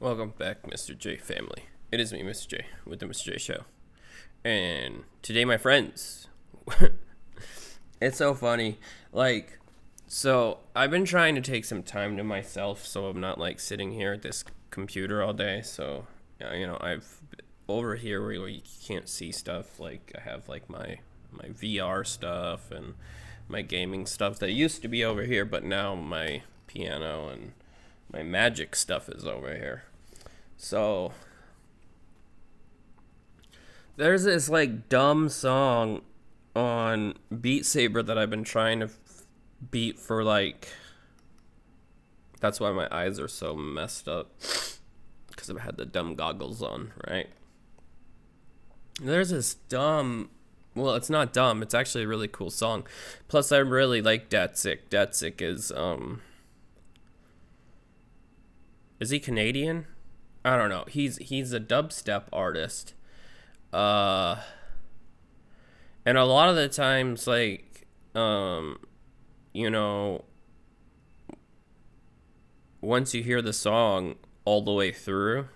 Welcome back, Mr. J family. It is me, Mr. J, with the Mr. J Show. And today, my friends, it's so funny. Like, so I've been trying to take some time to myself so I'm not like sitting here at this computer all day. So, you know, I've over here where you can't see stuff. Like, I have like my my VR stuff and my gaming stuff that used to be over here, but now my piano and my magic stuff is over here. So there's this like dumb song on Beat Saber that I've been trying to beat for like that's why my eyes are so messed up because I've had the dumb goggles on, right? There's this dumb well, it's not dumb. It's actually a really cool song. Plus, I really like Datsik. Datsik is um, is he Canadian? I don't know. He's he's a dubstep artist. Uh, and a lot of the times, like, um, you know, once you hear the song all the way through,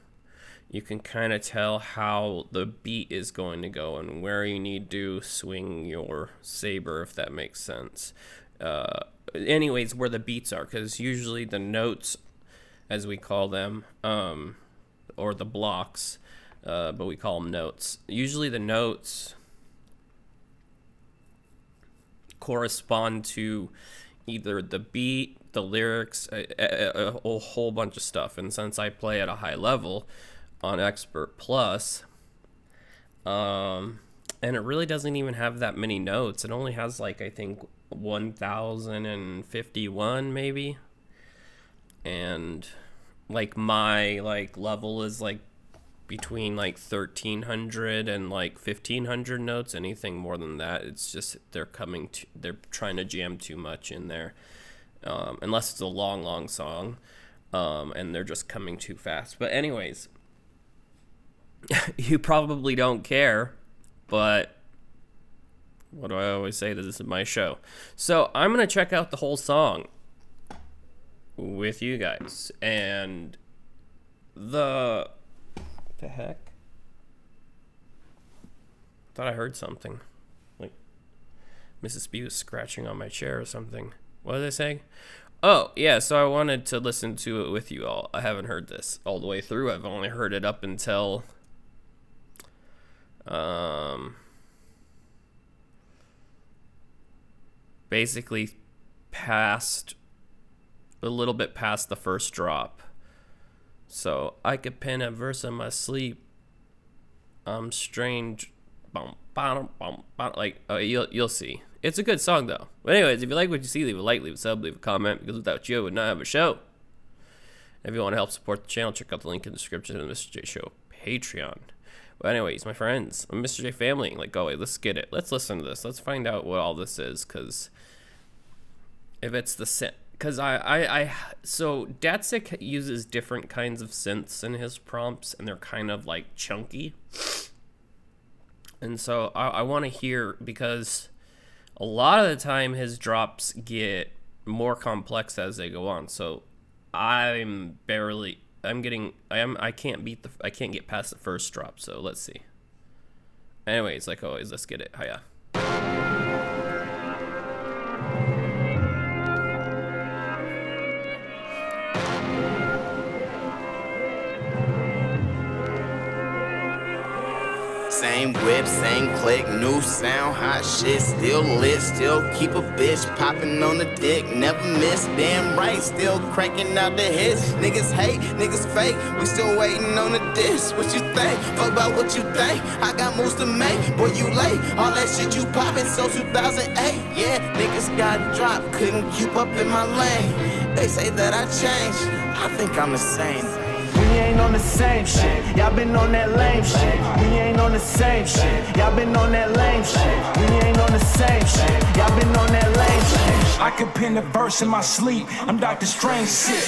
you can kind of tell how the beat is going to go and where you need to swing your saber, if that makes sense. Uh, anyways, where the beats are, because usually the notes, as we call them, um, or the blocks, uh, but we call them notes. Usually the notes correspond to either the beat, the lyrics, a, a, a, whole bunch of stuff. And since I play at a high level, on Expert Plus. Um, and it really doesn't even have that many notes. It only has like I think 1051 maybe. And like my like level is like between like 1300 and like 1500 notes anything more than that it's just they're coming to they're trying to jam too much in there um, unless it's a long long song um, and they're just coming too fast but anyways you probably don't care, but what do I always say? This is my show. So I'm going to check out the whole song with you guys. And the. The heck? Thought I heard something. Like Mrs. B was scratching on my chair or something. What was I saying? Oh, yeah, so I wanted to listen to it with you all. I haven't heard this all the way through. I've only heard it up until um, basically past a little bit past the first drop. So I could pen a verse in my sleep. I'm strange. Bum, bum, bum, bum, like uh, you'll you'll see. It's a good song though. But anyways, if you like what you see, leave a like, leave a sub, leave a comment because without you, I would not have a show. If you want to help support the channel, check out the link in the description of the Mr. J Show Patreon. But anyways, my friends, I'm Mr. J family. Like, go away. Let's get it. Let's listen to this. Let's find out what all this is, because if it's the because I, I, I, so Datsik uses different kinds of synths in his prompts, and they're kind of like chunky. And so I, I want to hear because a lot of the time his drops get more complex as they go on. So I'm barely I'm getting I am I can't beat the I can't get past the first drop, so let's see. Anyways, like always, let's get it. Hiya. Same whip, same click, new sound, hot shit, still lit, still keep a bitch popping on the dick, never miss, damn right, still cranking out the hits. Niggas hate, niggas fake, we still waiting on the diss. What you think? Fuck about what you think. I got moves to make, boy, you late. All that shit you popping, so 2008, yeah, niggas got dropped, couldn't keep up in my lane. They say that I changed, I think I'm the same. Same shit. Y'all been on that lame shit. We ain't on the same shit. Y'all been on that lame shit. We ain't on the same shit. Y'all been on that lame shit. I can pen a verse in my sleep. I'm Doctor Strange shit.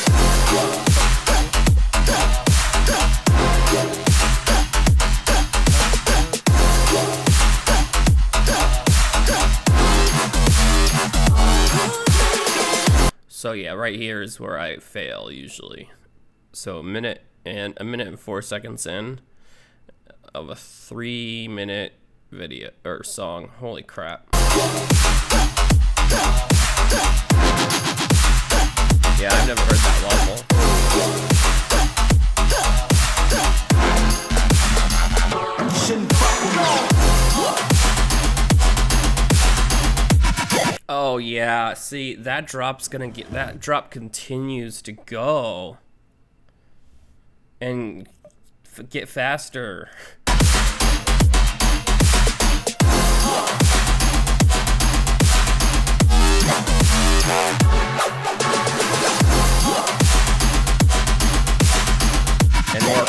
So yeah, right here is where I fail usually. So a minute and a minute and four seconds in of a three minute video or song. Holy crap. Yeah, I've never heard that me. Oh yeah, see that drop's gonna get that drop continues to go and get faster. And more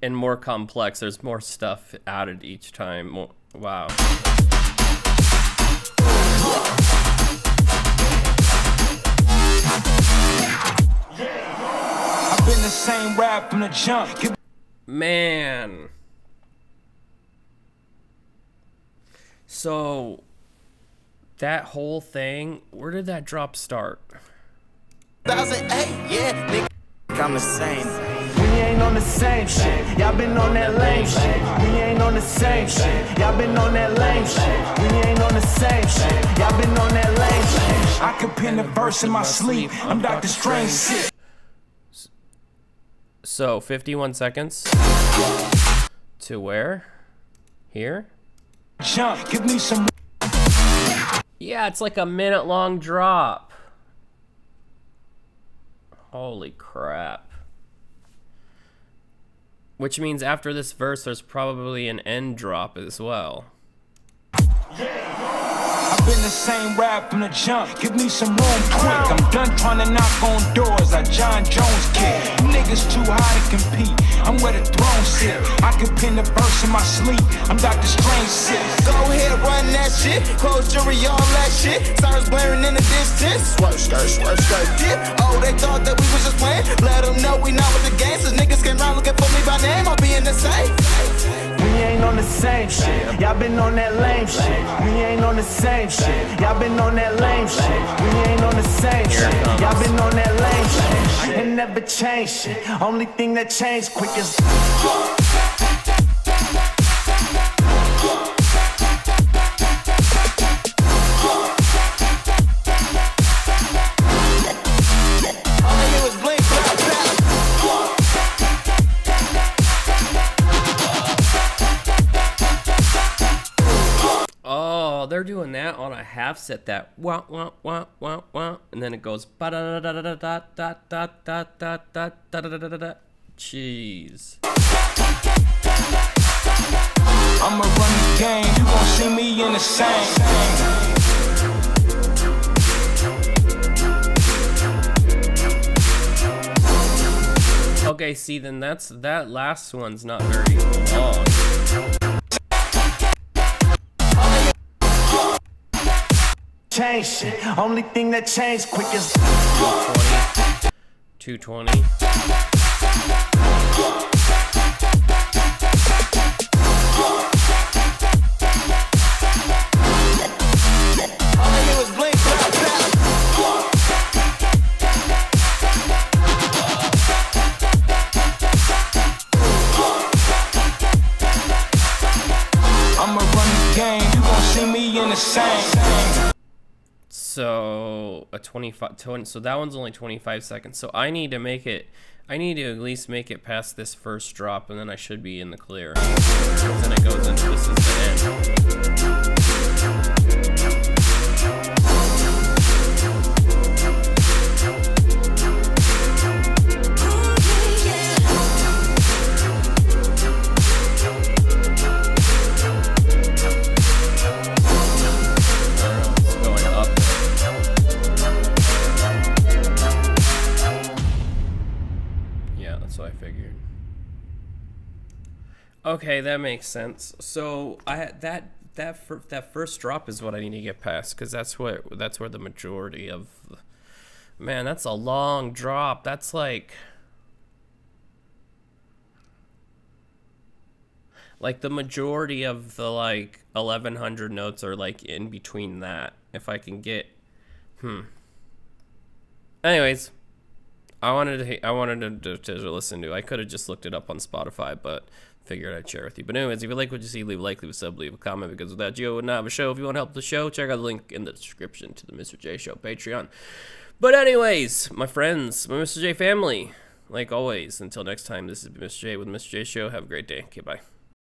and more complex. There's more stuff added each time. Wow. I've been the same rap from the jump. Give Man. So that whole thing, where did that drop start? 2008, yeah, nigga, I'm the same. We ain't on the same shit. Y'all been on that lame shit. We ain't on the same shit. Y'all been on that lame shit. We ain't on the same shit. Y'all been on that lame shit. I can pin the verse in my sleep. I'm Dr. Strange shit. So 51 seconds to where? Here? Jump. Give me some. Yeah, it's like a minute long drop. Holy crap. Which means after this verse, there's probably an end drop as well. Been the same rap from the jump. Give me some room quick. I'm done trying to knock on doors like John Jones kid. Niggas too high to compete. I'm where the throne sit. I can pin the verse in my sleep. I'm Dr. Strange shit. Go ahead, run that shit. Close jury, all that shit. Stars blaring in the distance. Swerve, skirt, swerve, skirt, yeah. Oh, they thought that we was just playing. Let them know we not with the gangsters. Niggas came around looking for me by name. I'll be in the same. We ain't on the same shit. Y'all been on that lame shit. We ain't on the same shit. Y'all been on that lame shit. We ain't on the same shit. Y'all been on that lame shit. And never change shit. Only thing that changed quick is. They're doing that on a half set. That wah wah wah wah wah, and then it goes ba da da da da da da da da da da da da da da da da. Jeez. I'ma run the game. You gon' see me in the same. Okay, see, then that's that last one's not very long. Change shit. Only thing that changed quick is. 220. All I hear was blink, blap, blap. I'ma run the game. You gon' see me in the same. So a 25 20, so that one's only 25 seconds. So I need to make it I need to at least make it past this first drop and then I should be in the clear. Then it goes into this is the end. Okay, that makes sense. So I that that fir- that first drop is what I need to get past because that's where that's where the majority of man that's a long drop. That's like like the majority of the like 1100 notes are like in between that. If I can get hmm. Anyways, I wanted to I wanted to, to, to listen to. I could have just looked it up on Spotify, but figured I'd share with you. But anyways, if you like what you see, leave a like, leave a sub, leave a comment because without you, I would not have a show. If you want to help the show, check out the link in the description to the Mr. J Show Patreon. But anyways, my friends, my Mr. J family, like always, until next time, this is Mr. J with Mr. J Show. Have a great day. Okay, bye.